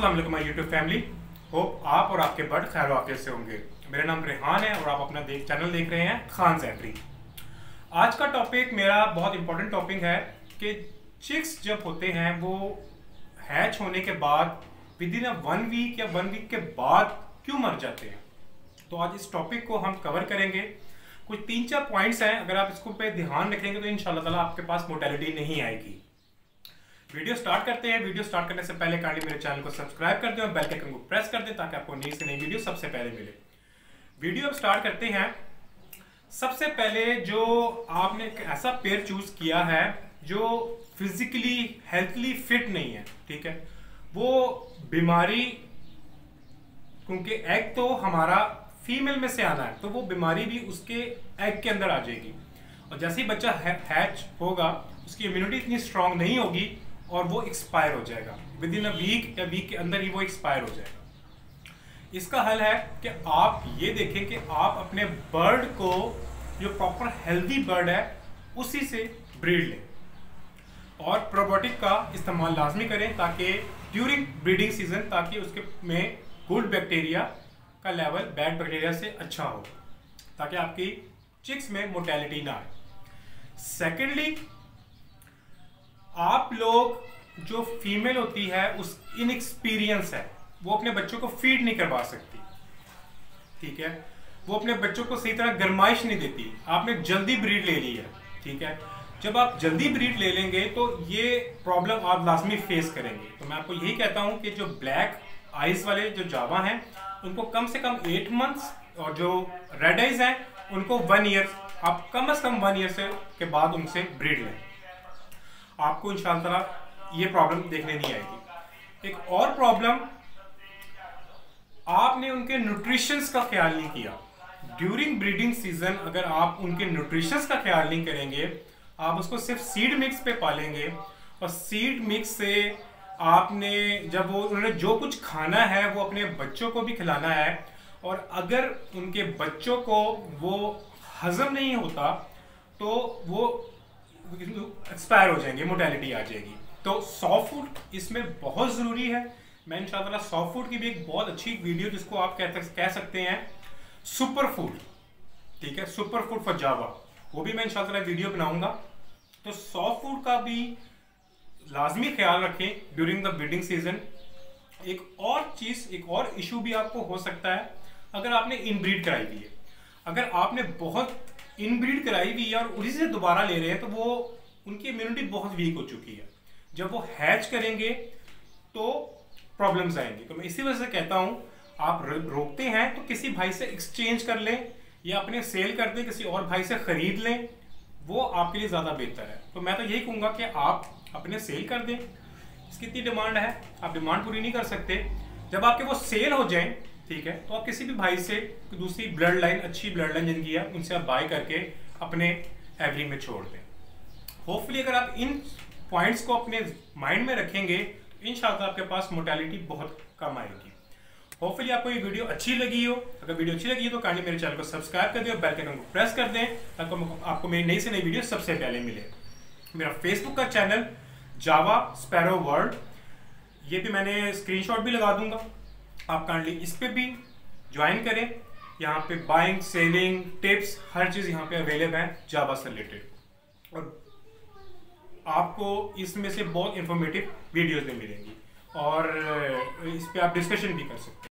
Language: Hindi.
अस्सलाम वालेकुम माय फैमिली होप आप और आपके बर्ड खैर वाक़ से होंगे। मेरा नाम रेहान है और आप अपना देख चैनल देख रहे हैं खान जैफरी आज का टॉपिक मेरा बहुत इंपॉर्टेंट टॉपिक है कि चिक्स जब होते हैं, वो हैच होने के बाद within a one week या वन वीक के बाद क्यों मर जाते हैं? तो आज इस टॉपिक को हम कवर करेंगे। कुछ तीन चार पॉइंट्स हैं, अगर आप इसको पे ध्यान रखेंगे तो इन ताला आपके पास मोटेलिटी नहीं आएगी। वीडियो स्टार्ट करते हैं। वीडियो स्टार्ट करने से पहले काइंडली मेरे चैनल को सब्सक्राइब कर दें और बेल के आइकन को प्रेस कर दें ताकि आपको नई से नई वीडियो सबसे पहले मिले। वीडियो अब स्टार्ट करते हैं। सबसे पहले जो आपने एक ऐसा पेयर चूज़ किया है जो फिजिकली हेल्थली फिट नहीं है, ठीक है? वो बीमारी, क्योंकि एग तो हमारा फीमेल में से आना है तो वो बीमारी भी उसके एग के अंदर आ जाएगी। और जैसे ही बच्चा हैच होगा, उसकी इम्यूनिटी इतनी स्ट्रांग नहीं होगी और वो एक्सपायर हो जाएगा। विद इन अ वीक या वीक के अंदर ही वो एक्सपायर हो जाएगा। इसका हल है कि आप ये देखें कि आप अपने बर्ड को, जो प्रॉपर हेल्दी बर्ड है, उसी से ब्रीड लें। और प्रोबोटिक का इस्तेमाल लाजमी करें ताकि ड्यूरिंग ब्रीडिंग सीज़न ताकि उसके में गुड बैक्टीरिया का लेवल बैड बैक्टीरिया से अच्छा हो, ताकि आपकी चिक्स में मोटेलिटी ना आए। सेकेंडली आप लोग जो फीमेल होती है, उस इनएक्सपीरियंस है, वो अपने बच्चों को फ़ीड नहीं करवा सकती। ठीक है? वो अपने बच्चों को सही तरह गरमाइश नहीं देती। आपने जल्दी ब्रीड ले ली है, ठीक है? जब आप जल्दी ब्रीड ले लेंगे तो ये प्रॉब्लम आप लाजमी फेस करेंगे। तो मैं आपको यही कहता हूँ कि जो ब्लैक आइज़ वाले, जो जावा हैं, उनको कम से कम एट मंथ्स और जो रेड आइज़ हैं, उनको वन ईयर आप कम से कम वन ईयर से के बाद उनसे ब्रीड लें। आपको इन ये प्रॉब्लम देखने नहीं आएगी। एक और प्रॉब्लम आपने उनके न्यूट्रिशंस का ख्याल नहीं किया। ड्यूरिंग ब्रीडिंग सीज़न अगर आप उनके न्यूट्रिशंस का ख्याल नहीं करेंगे, आप उसको सिर्फ़ सीड मिक्स पे पालेंगे और सीड मिक्स से आपने जब वो, उन्होंने जो कुछ खाना है वो अपने बच्चों को भी खिलाना है और अगर उनके बच्चों को वो हजम नहीं होता तो वो एक्सपायर हो जाएँगे मोटेलिटी आ जाएगी। तो सॉफ्ट फ़ूड इसमें बहुत ज़रूरी है। मैं इंशाल्लाह सॉफ्ट फ़ूड की भी एक बहुत अच्छी वीडियो जिसको आप कह कह सकते हैं सुपर फ़ूड ठीक है? सुपर फ़ूड फॉर जावा वो भी मैं इंशाल्लाह वीडियो बनाऊँगा। तो सॉफ्ट फ़ूड का भी लाजमी ख्याल रखें ड्यूरिंग द ब्रीडिंग सीज़न एक और चीज़, एक और इशू भी आपको हो सकता है, अगर आपने इनब्रीड कराई हुई है। अगर आपने बहुत इनब्रीड कराई हुई है और उसी से दोबारा ले रहे हैं तो वो, उनकी इम्यूनिटी बहुत वीक हो चुकी है। जब वो हैच करेंगे तो प्रॉब्लम्स आएँगे। तो मैं इसी वजह से कहता हूँ, आप रोकते हैं तो किसी भाई से एक्सचेंज कर लें, या अपने सेल कर दें, किसी और भाई से खरीद लें, वो आपके लिए ज़्यादा बेहतर है। तो मैं तो यही कहूँगा कि आप अपने सेल कर दें। इसकी इतनी डिमांड है, आप डिमांड पूरी नहीं कर सकते। जब आपके वो सेल हो जाए ठीक है? तो आप किसी भी भाई से दूसरी ब्लड लाइन अच्छी ब्लड लाइन जिनकी है, उनसे आप बाय करके अपने एवरी में छोड़ दें। होपफुली अगर आप इन पॉइंट्स को अपने माइंड में रखेंगे तो इन आपके पास मोटेलिटी बहुत कम आएगी। होपफुली आपको ये वीडियो अच्छी लगी हो। अगर वीडियो अच्छी लगी हो तो काइंडली मेरे चैनल को सब्सक्राइब कर दें और बेलकन को प्रेस कर दें, ताकि आपको मेरी नई से नई वीडियो सबसे पहले मिले। मेरा फेसबुक का चैनल जावा स्पैरो वर्ल्ड ये भी मैंने स्क्रीनशॉट भी लगा दूँगा। आप काइंडली इस पर भी ज्वाइन करें। यहाँ पे बाइंग सेलिंग टिप्स हर चीज़ यहाँ पे अवेलेबल है जावा से रिलेटेड और आपको इसमें से बहुत इंफॉर्मेटिव वीडियोस भी मिलेंगी। और इस पर आप डिस्कशन भी कर सकते हैं।